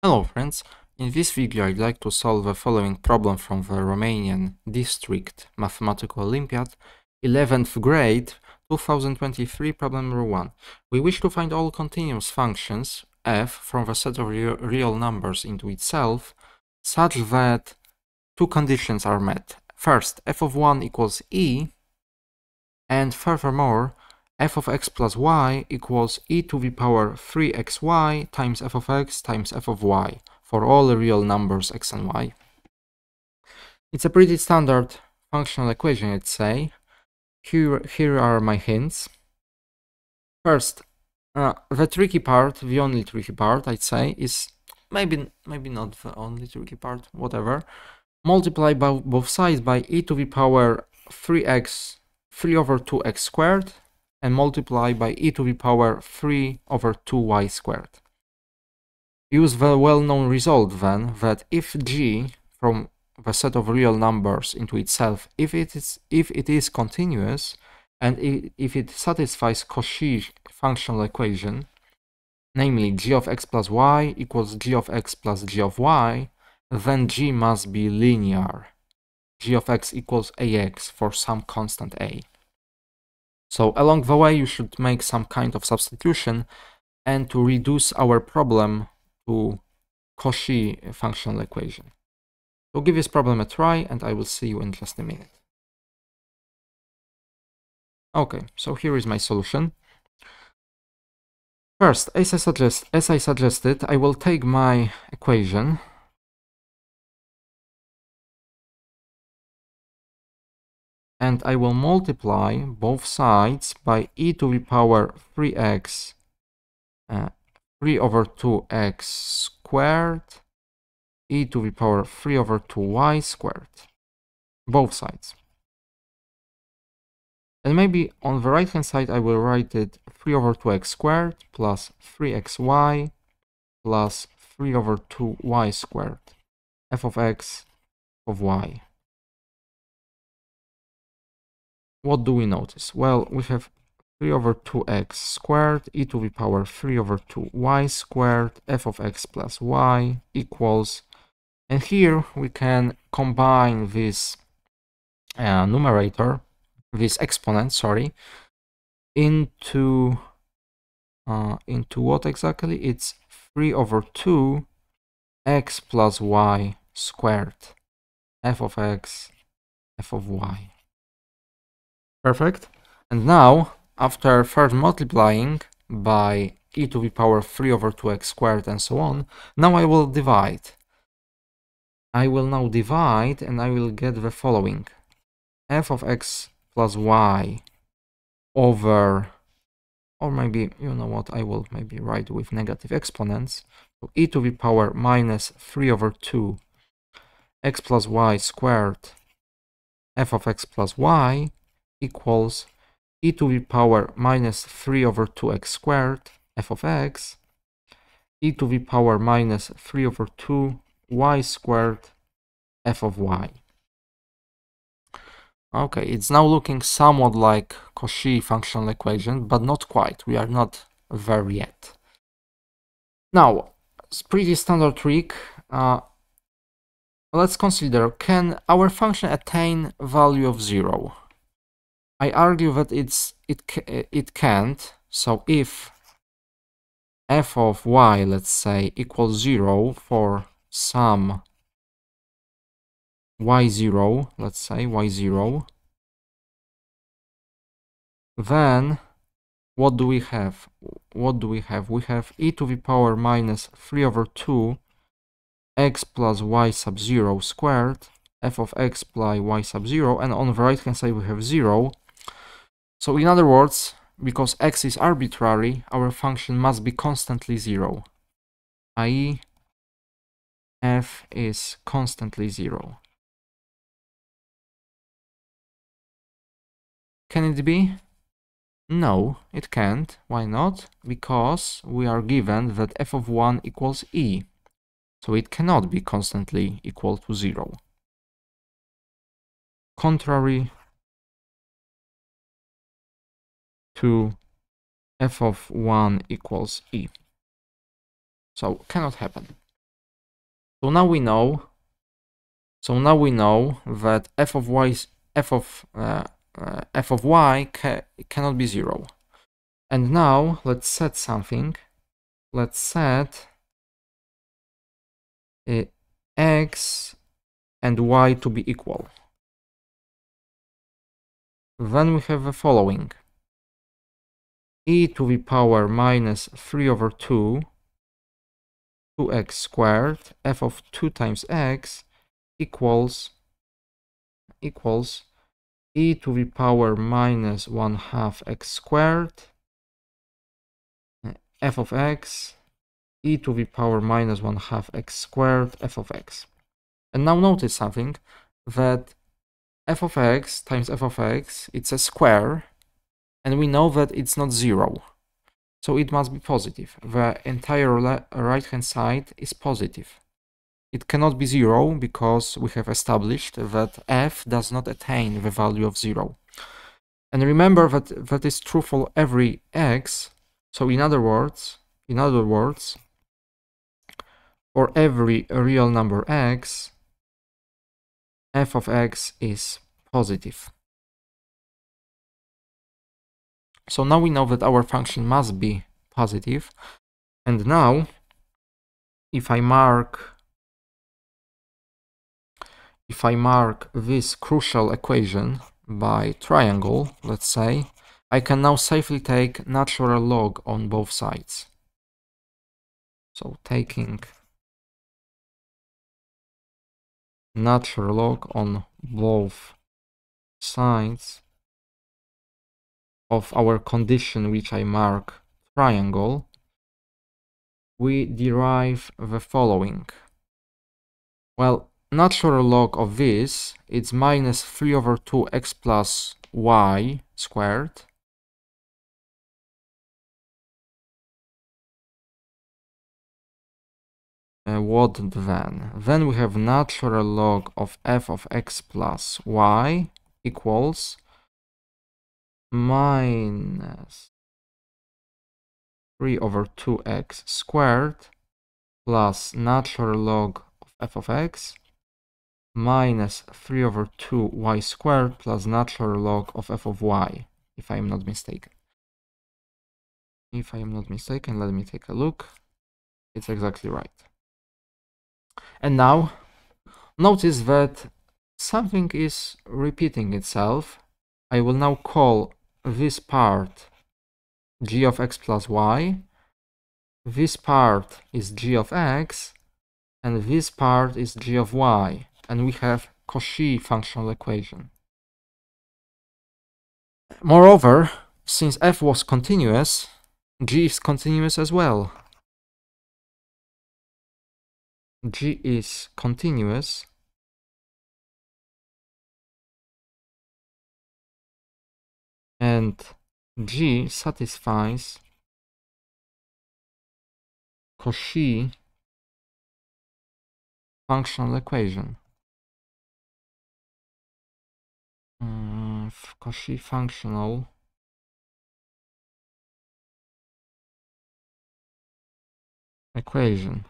Hello friends, in this video I'd like to solve the following problem from the Romanian District Mathematical Olympiad, 11th grade, 2023, problem number 1. We wish to find all continuous functions f from the set of re real numbers into itself such that two conditions are met. First, f of 1 equals e, and furthermore, f of x plus y equals e to the power 3xy times f of x times f of y for all real numbers x and y. It's a pretty standard functional equation, let's say. Here, here are my hints. First, uh, the tricky part, the only tricky part, I'd say, is maybe maybe not the only tricky part, whatever. Multiply by both sides by e to the power 3x 3 over 2x squared and multiply by e to the power 3 over 2y squared. Use the well-known result then that if g from the set of real numbers into itself, if it is, if it is continuous and if it satisfies Cauchy functional equation, namely g of x plus y equals g of x plus g of y, then g must be linear. g of x equals ax for some constant a. So along the way, you should make some kind of substitution and to reduce our problem to Cauchy functional equation. So give this problem a try and I will see you in just a minute. Okay, so here is my solution. First, as I, suggest, as I suggested, I will take my equation and I will multiply both sides by e to the power 3x uh, 3 over 2x squared e to the power 3 over 2y squared both sides. And maybe on the right hand side I will write it 3 over 2x squared plus 3xy plus 3 over 2y squared f of x of y what do we notice? Well, we have 3 over 2x squared e to the power 3 over 2y squared f of x plus y equals and here we can combine this uh, numerator this exponent sorry into uh, into what exactly it's 3 over 2 x plus y squared f of x f of y Perfect. And now, after first multiplying by e to the power 3 over 2x squared and so on, now I will divide. I will now divide and I will get the following. f of x plus y over, or maybe, you know what, I will maybe write with negative exponents. So e to the power minus 3 over 2 x plus y squared f of x plus y equals e to the power minus 3 over 2x squared f of x e to the power minus 3 over 2 y squared f of y. Okay, it's now looking somewhat like Cauchy functional equation, but not quite. We are not there yet. Now, it's pretty standard trick. Uh, let's consider, can our function attain value of 0? I argue that it's it it can't. So if f of y, let's say, equals 0 for some y0, let's say y0, then what do we have? What do we have? We have e to the power minus 3 over 2 x plus y sub 0 squared f of x plus y sub 0 and on the right hand side we have 0 so in other words, because x is arbitrary, our function must be constantly zero, i.e. f is constantly zero. Can it be? No, it can't. Why not? Because we are given that f of 1 equals e. So it cannot be constantly equal to 0. Contrary to f of 1 equals e. So cannot happen. So now we know. So now we know that f of y is f of uh, uh, f of y ca cannot be zero. And now let's set something. Let's set uh, x and y to be equal. Then we have the following. E to the power minus 3 over 2 2x squared f of 2 times x equals equals e to the power minus 1 half x squared f of x e to the power minus 1 half x squared f of x. And now notice something, that f of x times f of x, it's a square, and we know that it's not zero. So it must be positive. The entire right hand side is positive. It cannot be zero because we have established that f does not attain the value of zero. And remember that that is true for every x. So in other words, in other words, for every real number x, f of x is positive. So now we know that our function must be positive. And now, if I mark if I mark this crucial equation by triangle, let's say, I can now safely take natural log on both sides. So taking natural log on both sides of our condition which I mark triangle, we derive the following. Well, natural log of this, it's minus 3 over 2x plus y squared. Uh, what then? Then we have natural log of f of x plus y equals minus 3 over 2x squared plus natural log of f of x minus 3 over 2 y squared plus natural log of f of y, if I am not mistaken. If I am not mistaken, let me take a look. It's exactly right. And now, notice that something is repeating itself. I will now call this part g of x plus y, this part is g of x, and this part is g of y, and we have Cauchy functional equation. Moreover, since f was continuous, g is continuous as well. g is continuous and G satisfies Cauchy functional equation. Mm, Cauchy functional equation.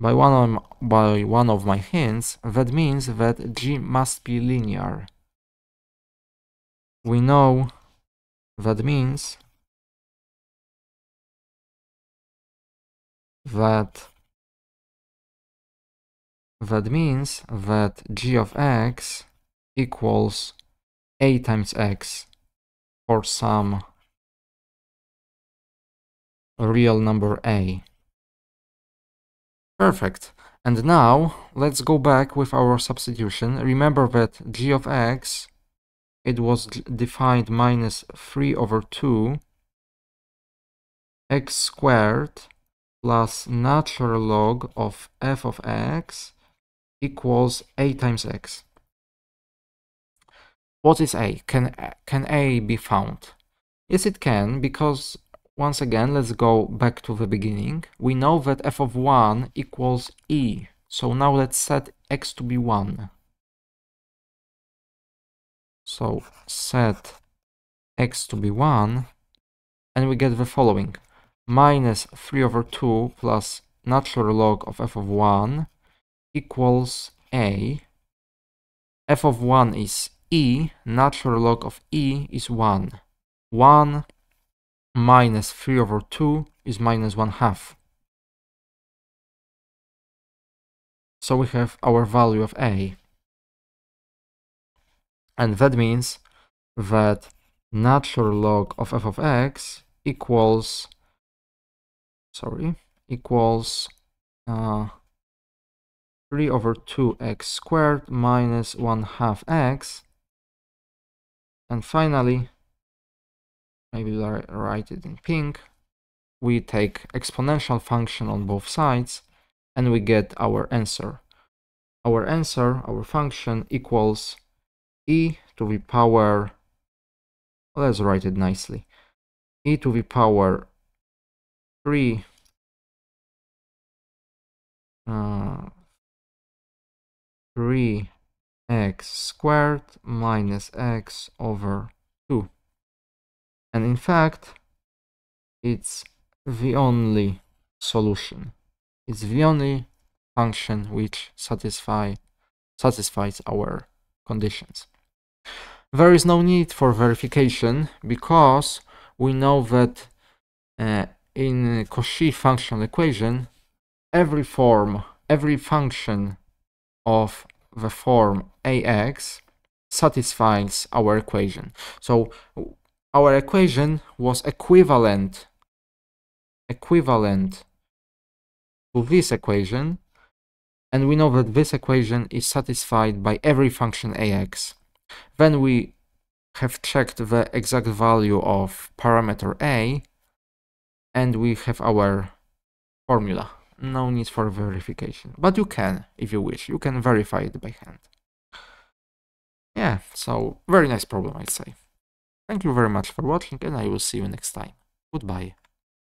By one, of, by one of my hints, that means that G must be linear we know that means that that means that g of x equals a times x for some real number a. Perfect. And now let's go back with our substitution. Remember that g of x it was defined minus 3 over 2 x squared plus natural log of f of x equals a times x. What is a? Can, can a be found? Yes, it can, because once again, let's go back to the beginning. We know that f of 1 equals e. So now let's set x to be 1. So set x to be 1 and we get the following minus 3 over 2 plus natural log of f of 1 equals a. f of 1 is e, natural log of e is 1. 1 minus 3 over 2 is minus 1 half. So we have our value of a. And that means that natural log of f of x equals, sorry, equals uh, 3 over 2x squared minus 1 half x. And finally, maybe write it in pink, we take exponential function on both sides and we get our answer. Our answer, our function equals e to the power, let's write it nicely, e to the power 3 uh, 3x squared minus x over 2. And in fact, it's the only solution. It's the only function which satisfy, satisfies our conditions. There is no need for verification because we know that uh, in Cauchy functional equation, every form, every function of the form ax satisfies our equation. So our equation was equivalent equivalent to this equation and we know that this equation is satisfied by every function ax. Then we have checked the exact value of parameter a and we have our formula no need for verification. But you can, if you wish, you can verify it by hand. Yeah, so very nice problem, I'd say. Thank you very much for watching and I will see you next time. Goodbye.